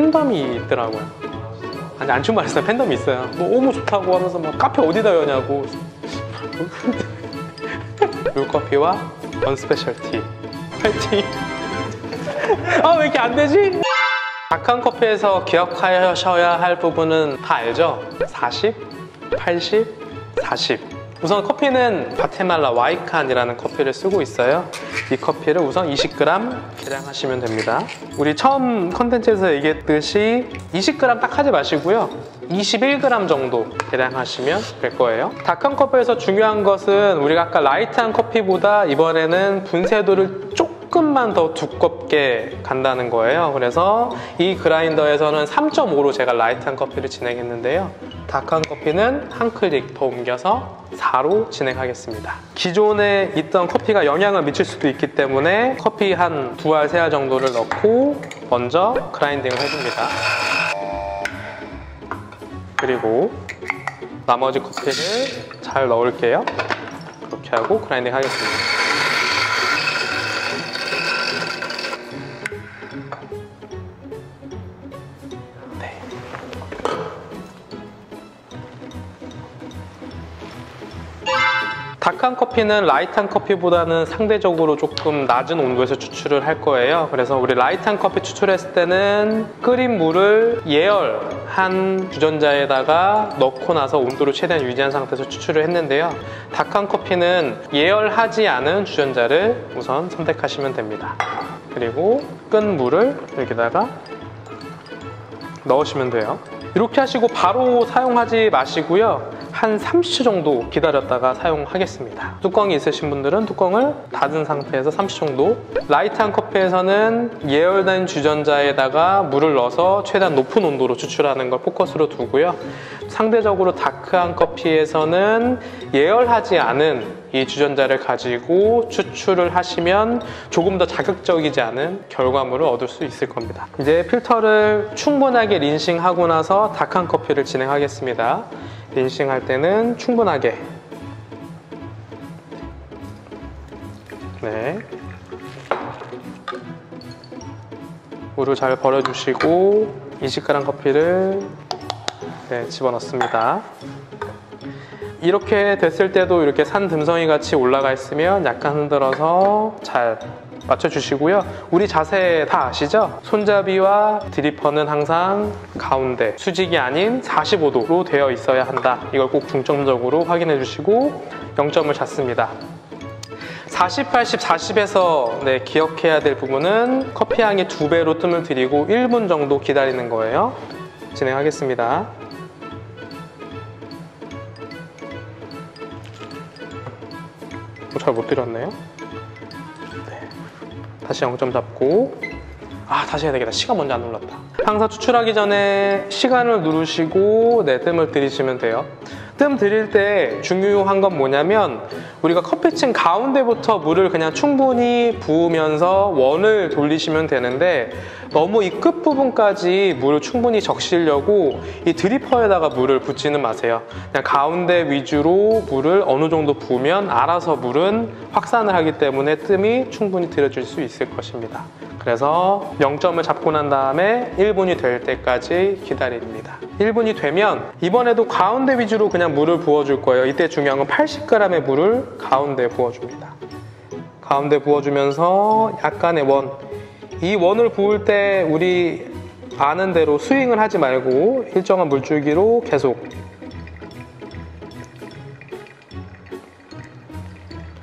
팬덤이 있더라고요. 아니 안 출발했어요. 팬덤이 있어요. 너무 좋다고 하면서 막 카페 어디다 여냐고. 롤커피와 원스페셜티 파이팅. 아 왜 이렇게 안 되지? 다크한 커피에서 기억하셔야 할 부분은 다 알죠? 40, 80, 40. 우선 커피는 바테말라 와이칸이라는 커피를 쓰고 있어요. 이 커피를 우선 20g 계량하시면 됩니다. 우리 처음 컨텐츠에서 얘기했듯이 20g 딱 하지 마시고요. 21g 정도 계량하시면 될 거예요. dark한 커피에서 중요한 것은 우리가 아까 light한 커피보다 이번에는 분쇄도를 조금 만 더 두껍게 간다는 거예요. 그래서 이 그라인더에서는 3.5로 제가 light한 커피를 진행했는데요. dark한 커피는 한 클릭 더 옮겨서 4로 진행하겠습니다. 기존에 있던 커피가 영향을 미칠 수도 있기 때문에 커피 한 두 알, 세 알 정도를 넣고 먼저 grinding을 해줍니다. 그리고 나머지 커피를 잘 넣을게요. 그렇게 하고 grinding 하겠습니다. dark한 커피는 light한 커피보다는 상대적으로 조금 낮은 온도에서 추출을 할 거예요. 그래서 우리 light한 커피 추출했을 때는 끓인 물을 예열한 주전자에다가 넣고 나서 온도를 최대한 유지한 상태에서 추출을 했는데요. dark한 커피는 예열하지 않은 주전자를 우선 선택하시면 됩니다. 그리고 끓인 물을 여기다가 넣으시면 돼요. 이렇게 하시고 바로 사용하지 마시고요. 한 30초 정도 기다렸다가 사용하겠습니다. 뚜껑이 있으신 분들은 뚜껑을 닫은 상태에서 30초 정도 light한 커피에서는 예열된 주전자에다가 물을 넣어서 최대한 높은 온도로 추출하는 걸 포커스로 두고요. 상대적으로 다크한 커피에서는 예열하지 않은 이 주전자를 가지고 추출을 하시면 조금 더 자극적이지 않은 결과물을 얻을 수 있을 겁니다. 이제 필터를 충분하게 린싱하고 나서 다크한 커피를 진행하겠습니다. 린싱 할 때는 충분하게 네 물을 잘 버려주시고 20g 커피를 네, 집어넣습니다. 이렇게 됐을 때도 이렇게 산 듬성이 같이 올라가 있으면 약간 흔들어서 잘 맞춰주시고요. 우리 자세 다 아시죠? 손잡이와 드리퍼는 항상 가운데, 수직이 아닌 45도로 되어 있어야 한다. 이걸 꼭 중점적으로 확인해 주시고 0점을 잡습니다. 40, 80, 40에서 네, 기억해야 될 부분은 커피 향이 두 배로 뜸을 들이고 1분 정도 기다리는 거예요. 진행하겠습니다. 잘 못 들었네요. 다시 0점 잡고. 아 다시 해야 되겠다. 시간 먼저 안 눌렀다. 항상 추출하기 전에 시간을 누르시고 네 뜸을 들이시면 돼요 뜸 들일 때 중요한 건 뭐냐면 우리가 커피층 가운데부터 물을 그냥 충분히 부으면서 원을 돌리시면 되는데 너무 이 끝부분까지 물을 충분히 적시려고 이 드리퍼에다가 물을 붓지는 마세요. 그냥 가운데 위주로 물을 어느 정도 부으면 알아서 물은 확산을 하기 때문에 뜸이 충분히 들여질 수 있을 것입니다. 그래서 0점을 잡고 난 다음에 1분이 될 때까지 기다립니다. 1분이 되면 이번에도 가운데 위주로 그냥 물을 부어줄 거예요. 이때 중요한 건 80g의 물을 가운데 부어줍니다. 가운데 부어주면서 약간의 원. 이 원을 부을 때 우리 아는 대로 스윙을 하지 말고 일정한 물줄기로 계속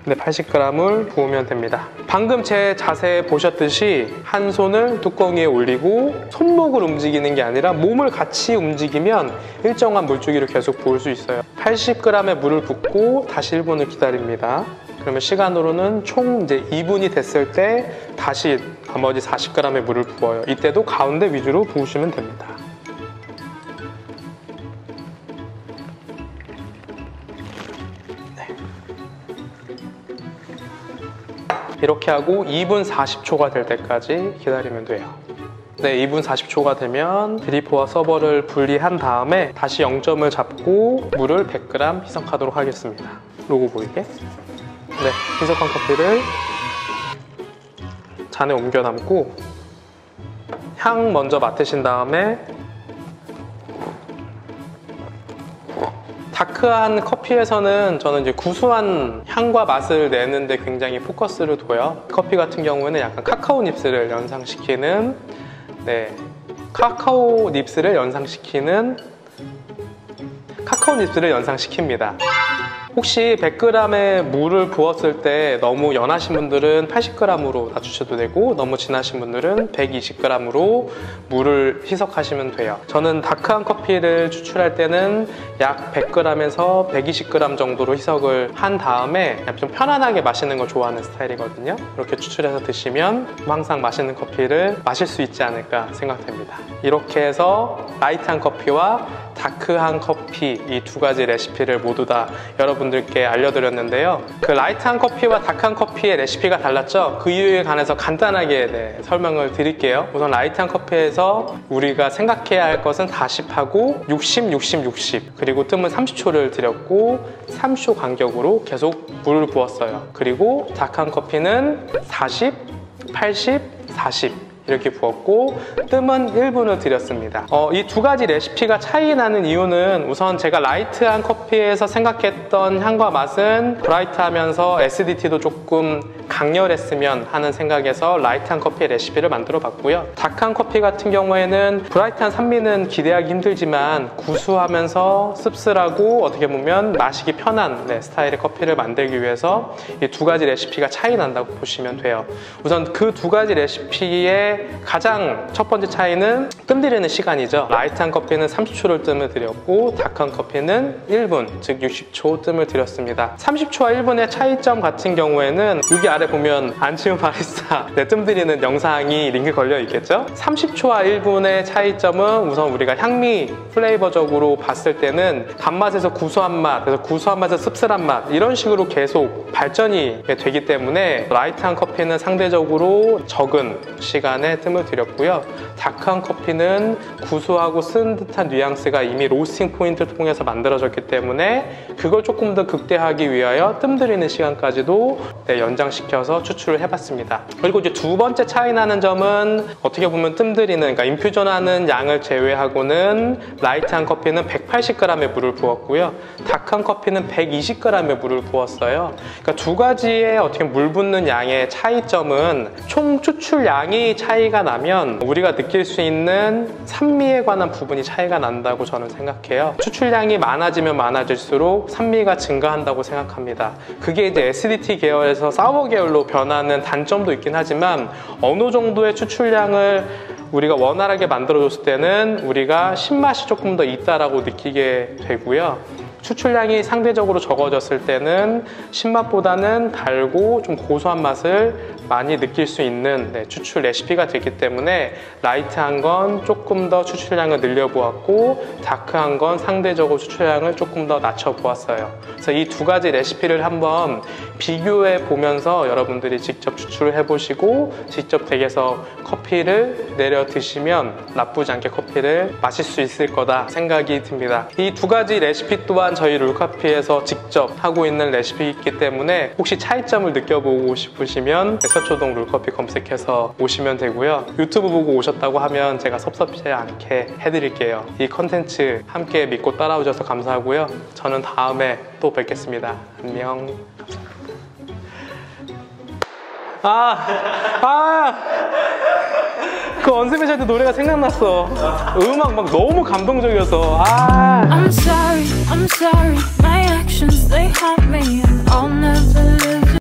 네, 80g을 부으면 됩니다. 방금 제 자세 보셨듯이 한 손을 뚜껑 위에 올리고 손목을 움직이는 게 아니라 몸을 같이 움직이면 일정한 물줄기를 계속 부을 수 있어요. 80g의 물을 붓고 다시 1분을 기다립니다. 그러면 시간으로는 총 이제 2분이 됐을 때 다시 나머지 40g의 물을 부어요. 이때도 가운데 위주로 부으시면 됩니다. 이렇게 하고 2분 40초가 될 때까지 기다리면 돼요. 네, 2분 40초가 되면 드리퍼와 서버를 분리한 다음에 다시 0점을 잡고 물을 100g 희석하도록 하겠습니다. 로고 보이게. 네, 희석한 커피를 잔에 옮겨 담고 향 먼저 맡으신 다음에 다크한 커피에서는 저는 이제 구수한 향과 맛을 내는데 굉장히 포커스를 둬요. 커피 같은 경우에는 약간 카카오 닙스를 연상시키는 네, 카카오 닙스를 연상시키는 카카오 nibs를 연상시킵니다. 혹시 100g의 물을 부었을 때 너무 연하신 분들은 80g으로 낮추셔도 되고 너무 진하신 분들은 120g으로 물을 희석하시면 돼요. 저는 dark한 커피를 추출할 때는 약 100g에서 120g 정도로 희석을 한 다음에 좀 편안하게 마시는 걸 좋아하는 스타일이거든요. 이렇게 추출해서 드시면 항상 맛있는 커피를 마실 수 있지 않을까 생각됩니다. 이렇게 해서 light한 커피와 dark한 커피 이 두 가지 레시피를 모두 다 여러분들께 알려드렸는데요. 그 light한 커피와 dark한 커피의 레시피가 달랐죠? 그 이유에 관해서 간단하게 네, 설명을 드릴게요. 우선 light한 커피에서 우리가 생각해야 할 것은 40하고 60, 60, 60 그리고 뜸은 30초를 드렸고 30초 간격으로 계속 물을 부었어요. 그리고 dark한 커피는 40, 80, 40 이렇게 부었고 뜸은 1분을 드렸습니다. 어, 이 두 가지 레시피가 차이 나는 이유는 우선 제가 light한 커피에서 생각했던 향과 맛은 브라이트하면서 SDT도 조금 강렬했으면 하는 생각에서 light한 커피 레시피를 만들어 봤고요. dark한 커피 같은 경우에는 bright한 산미는 기대하기 힘들지만 구수하면서 씁쓸하고 어떻게 보면 마시기 편한 네, 스타일의 커피를 만들기 위해서 이 두 가지 레시피가 차이 난다고 보시면 돼요. 우선 그 두 가지 레시피의 가장 첫 번째 차이는 뜸들이는 시간이죠. light한 커피는 30초를 뜸을 들였고 dark한 커피는 1분 즉 60초 뜸을 들였습니다. 30초와 1분의 차이점 같은 경우에는 여기 아래 보면 안치훈 바리스타 네, 뜸들이는 영상이 링크 걸려 있겠죠? 30초와 1분의 차이점은 우선 우리가 향미 flavor적으로 봤을 때는 단맛에서 구수한 맛 그래서 구수한 맛에서 씁쓸한 맛 이런 식으로 계속 발전이 되기 때문에 light한 커피는 상대적으로 적은 시간에 뜸을 들였고요. dark한 커피는 구수하고 쓴 듯한 뉘앙스가 이미 로스팅 포인트를 통해서 만들어졌기 때문에 그걸 조금 더 극대화하기 위하여 뜸 들이는 시간까지도 네, 연장시켜서 추출을 해봤습니다. 그리고 이제 두 번째 차이 나는 점은 어떻게 보면 뜸들이는 그러니까 infusion하는 양을 제외하고는 light한 커피는 180g의 물을 부었고요. 다크한 커피는 120g의 물을 부었어요. 그러니까 두 가지의 어떻게 물 붓는 양의 차이점은 총 추출량이 차이가 나면 우리가 느낄 수 있는 산미에 관한 부분이 차이가 난다고 저는 생각해요. 추출량이 많아지면 많아질수록 산미가 증가한다고 생각합니다. 그게 이제 SDT 계열에서 사워 계열 로 변하는 단점도 있긴 하지만 어느 정도의 추출량을 우리가 원활하게 만들어줬을 때는 우리가 신맛이 조금 더 있다라고 느끼게 되고요. 추출량이 상대적으로 적어졌을 때는 신맛보다는 달고 좀 고소한 맛을 많이 느낄 수 있는 네, 추출 레시피가 되기 때문에 light한 건 조금 더 추출량을 늘려보았고 dark한 건 상대적으로 추출량을 조금 더 낮춰보았어요. 그래서 이 두 가지 레시피를 한번 비교해 보면서 여러분들이 직접 추출을 해보시고 직접 댁에서 커피를 내려 드시면 나쁘지 않게 커피를 마실 수 있을 거다 생각이 듭니다. 이 두 가지 레시피 또한 저희 룰커피에서 직접 하고 있는 레시피이기 때문에 혹시 차이점을 느껴보고 싶으시면 서초동 룰커피 검색해서 오시면 되고요. 유튜브 보고 오셨다고 하면 제가 섭섭지 않게 해드릴게요. 이 컨텐츠 함께 믿고 따라오셔서 감사하고요. 저는 다음에 또 뵙겠습니다. 안녕. 아, 아, 그 언습해줄 때 노래가 생각났어 음악 막 너무 감동적이어서 아 I'm sorry, I'm sorry. My actions, they haunt me all night.